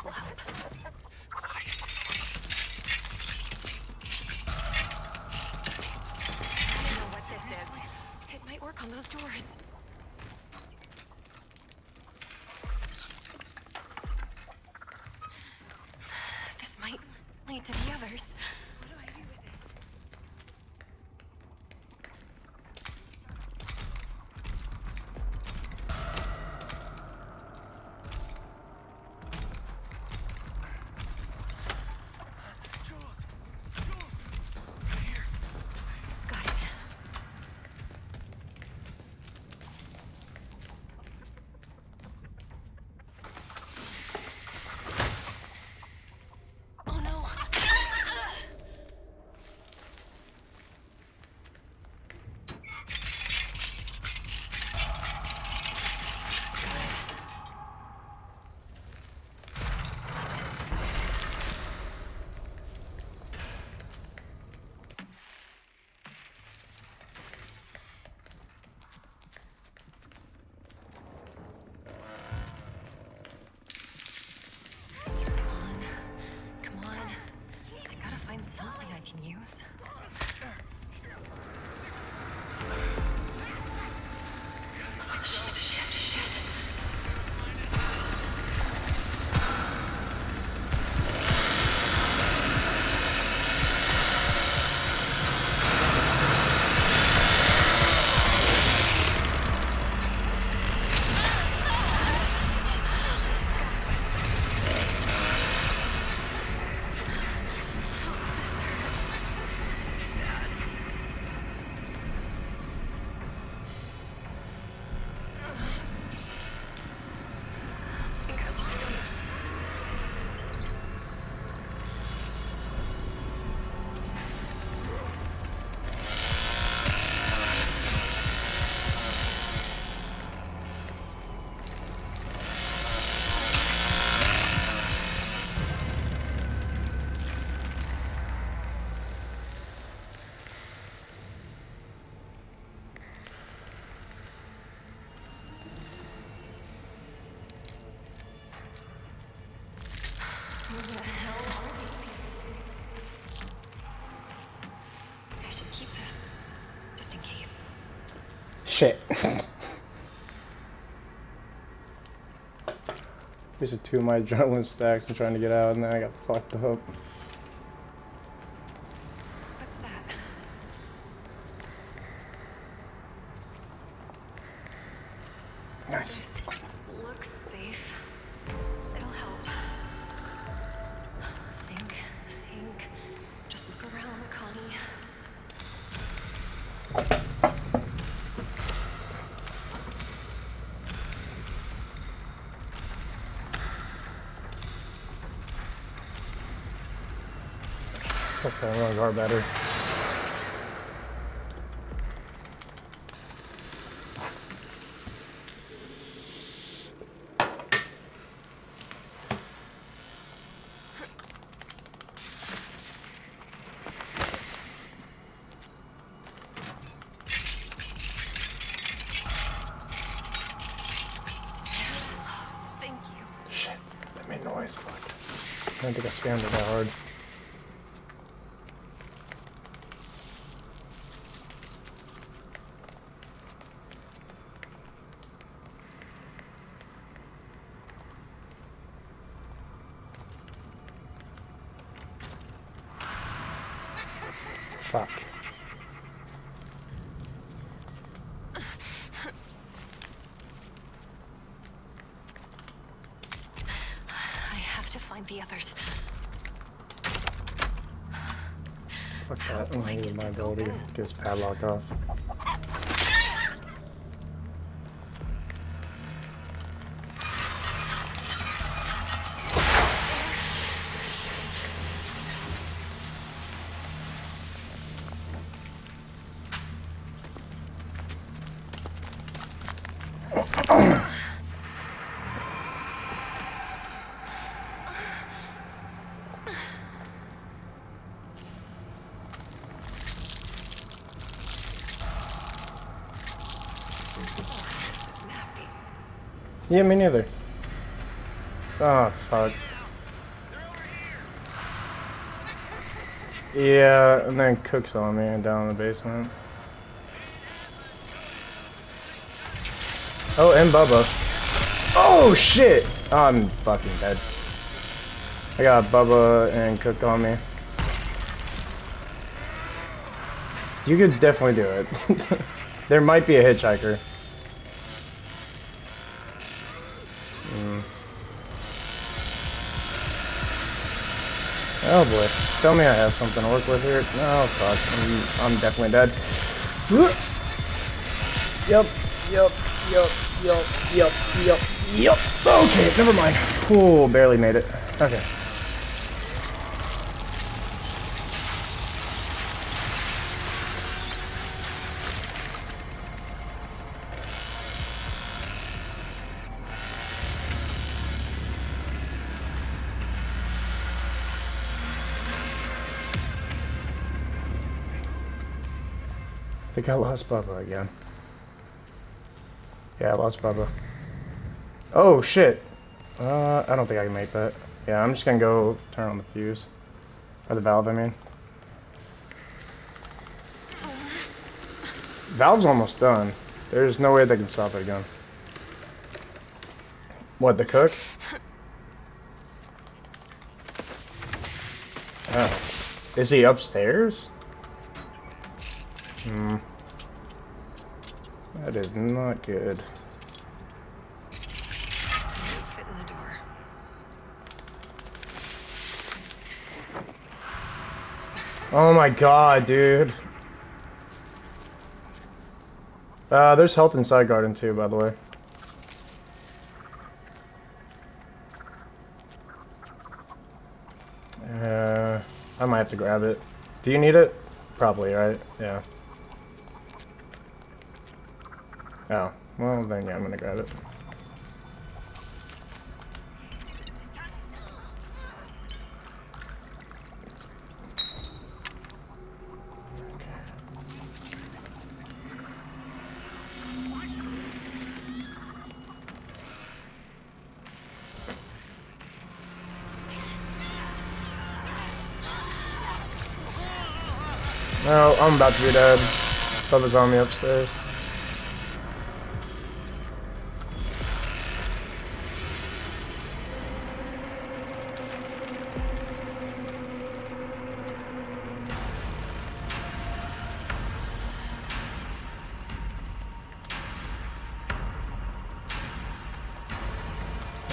This will help. I don't know what this is. It might work on those doors. This might lead to the others. Something I can use. Oh, shit, shit. Shit. These are two of my adrenaline stacks and trying to get out, and then I got fucked up. What's that? Nice. This looks safe. Okay, I'm gonna guard better. Thank you. Shit, that made noise. Fuck. I don't think I spammed it that hard. Fuck. I have to find the others. Fuck that. I'm I gonna my ability to get this padlock off. Yeah, me neither. Oh, fuck. Yeah, and then Cook's on me and down in the basement. Oh, and Bubba. Oh, shit! I'm fucking dead. I got Bubba and Cook on me. You could definitely do it. there might be a hitchhiker. Oh boy. Tell me I have something to work with here. Oh fuck. I'm, I'm definitely dead. Yep. Yep. Yep. Yep. Yep. Yep. Yep. Okay, never mind. Oh, barely made it. Okay. Think I lost Bubba again. Yeah, I lost Bubba. Oh, shit. Uh, I don't think I can make that. Yeah, I'm just gonna go turn on the fuse. Or the valve, I mean. Valve's almost done. There's no way they can stop it again. What, the cook? Is he upstairs? Hmm. That is not good. Oh my god, dude. Uh, there's health inside garden too, by the way. Uh, I might have to grab it. Do you need it? Probably, right? Yeah. Oh, well then yeah, I'm gonna grab it. No, I'm about to be dead. Bubba's on me upstairs.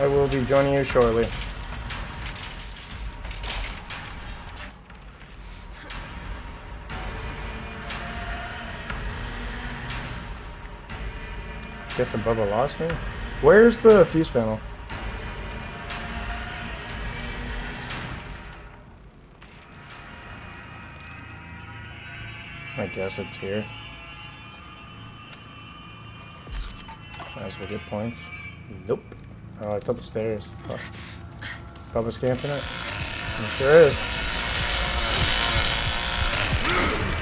I will be joining you shortly. Guess the Bubba lost me? Where's the fuse panel? I guess it's here. Might as well get points. Nope. Oh, it's up the stairs. Fuck. Oh. Bubba's camping it? It sure is.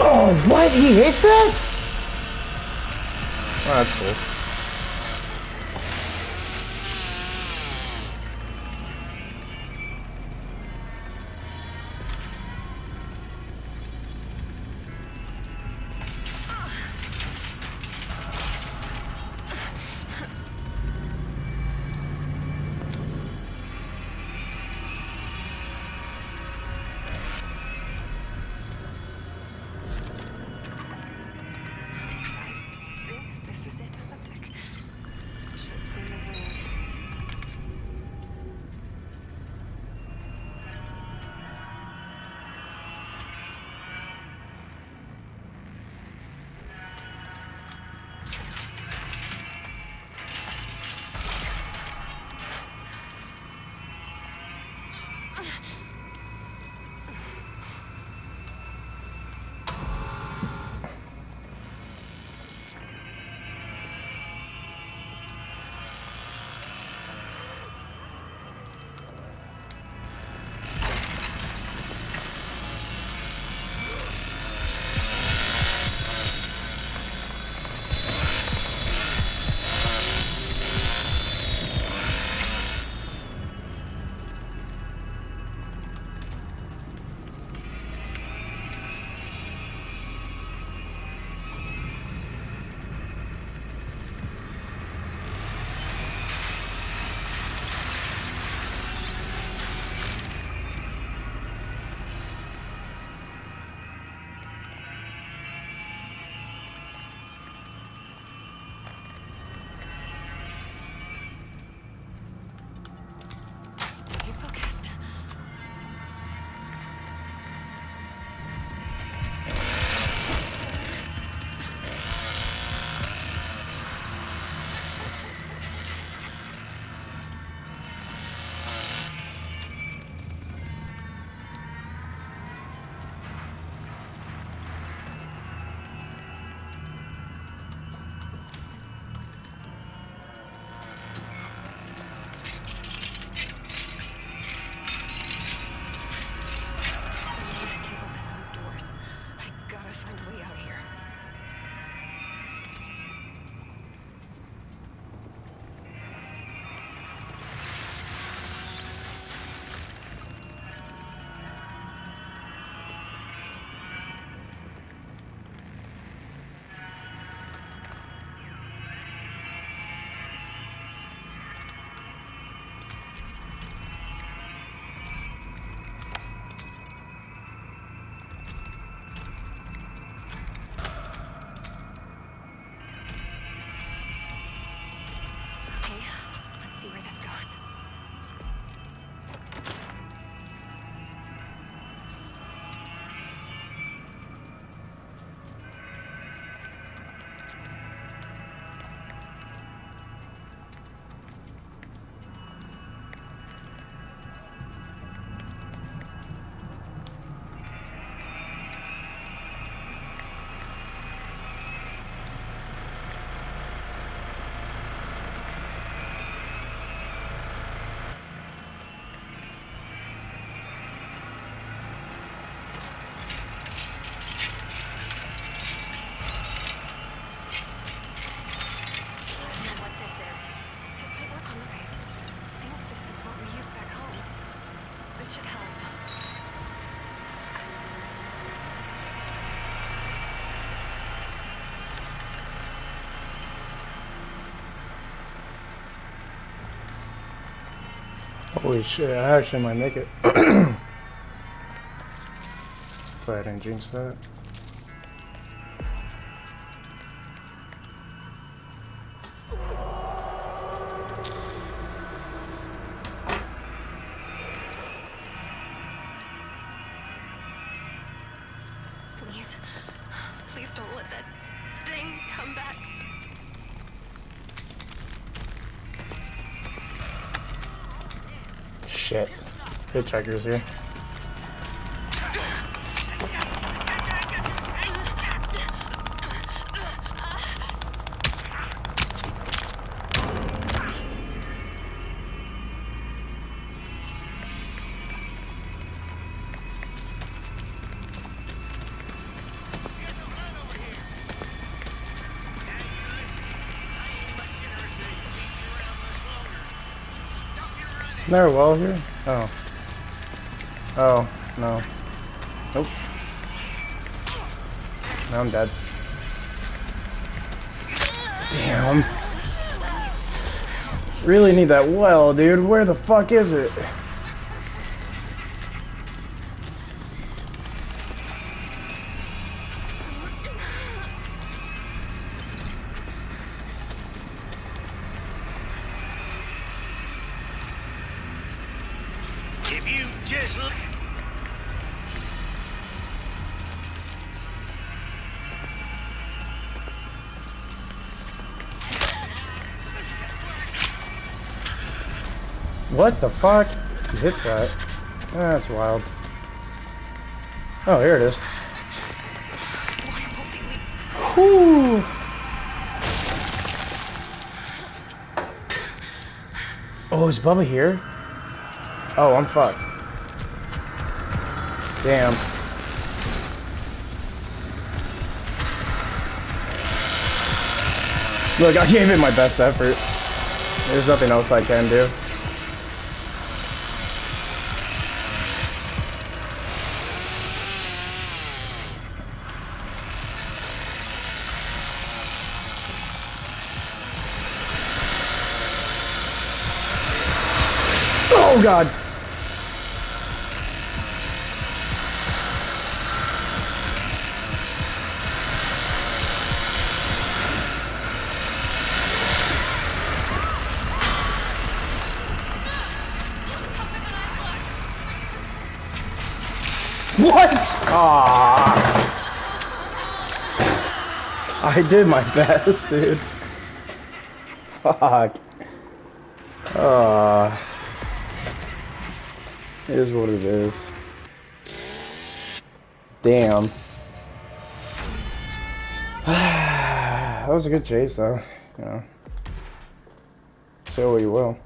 Oh, what? He hits that? Oh, that's cool. Holy shit, I actually might make it. if I didn't jinx that. Shit. Hitchhiker's here. Isn't there a wall here? Oh. Oh, no. Nope. Now I'm dead. Damn. Really need that well, dude. Where the fuck is it? What the fuck? He hits that. That's wild. Oh, here it is. Whew. Oh, is Bubba here? Oh, I'm fucked. Damn. Look, I gave it my best effort. There's nothing else I can do. Oh god. Ah. I did my best, dude. Fuck. Ah. It is what it is. Damn. that was a good chase, though. You know. Say what you will.